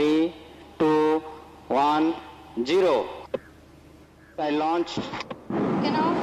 Three, two, one, zero. I launched. You know,